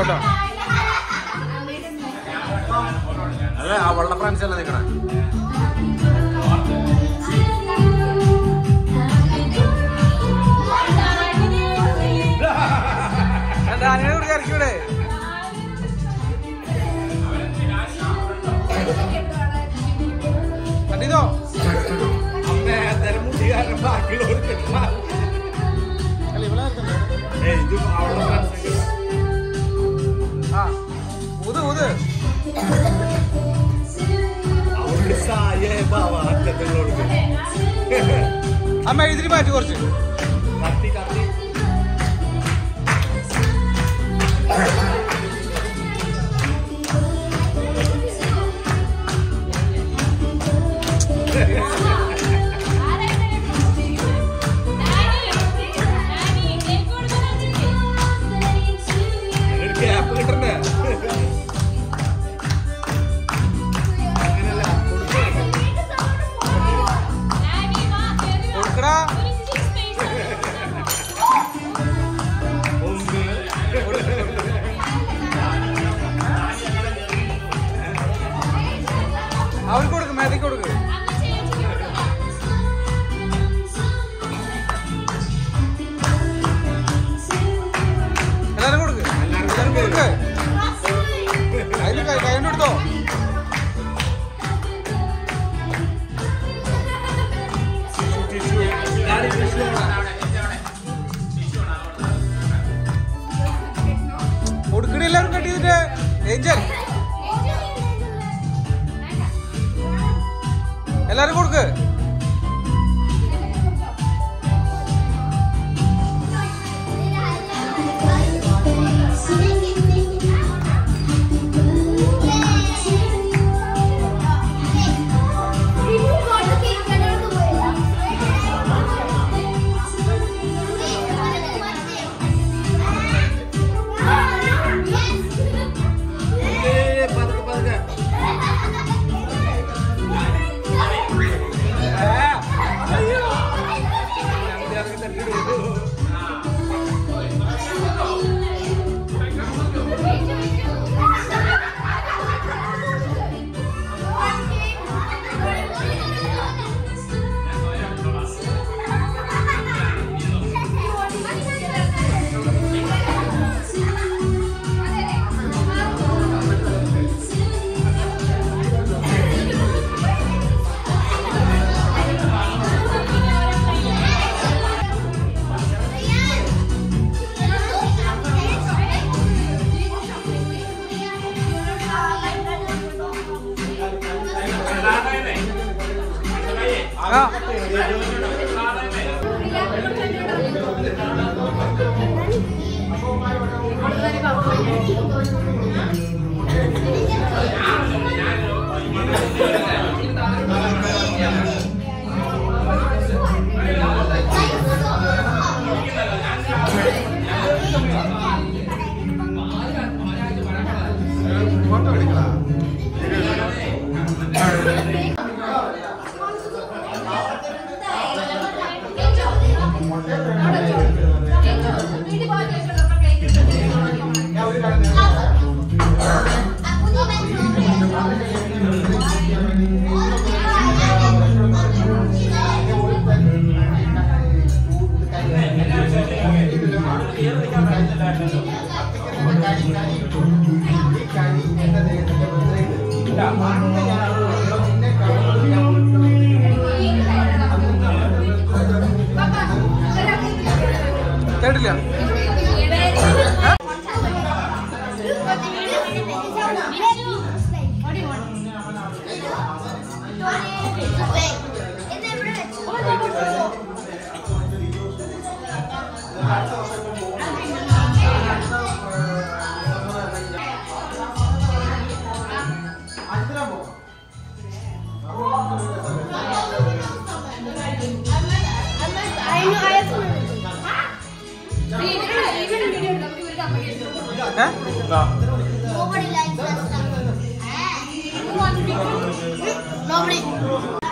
എടുത്തോട്ടോ ആ വെള്ള ഫ്രണ്ട്സ് അല്ലേ നിക്കണേ? ഡാനിയുടെ കൂടെ ഇറക്കിവിടെ കണ്ടിതോ അല്ല അമ്മ ഇതിരി മാറ്റി കുറച്ച്. അവർക്ക് കൊടുക്ക് മേതയ്ക്ക് കൊടുക്ക് ആ. Hah? Enggak. Nobody.